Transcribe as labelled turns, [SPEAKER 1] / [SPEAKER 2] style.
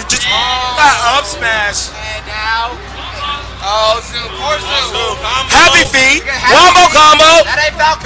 [SPEAKER 1] You just got up smash.
[SPEAKER 2] And now, oh, Zoom, poor Zoom.
[SPEAKER 1] Happy feet.
[SPEAKER 2] Happy
[SPEAKER 1] Wombo
[SPEAKER 2] feet.
[SPEAKER 1] combo.
[SPEAKER 2] That ain't
[SPEAKER 1] Falcon.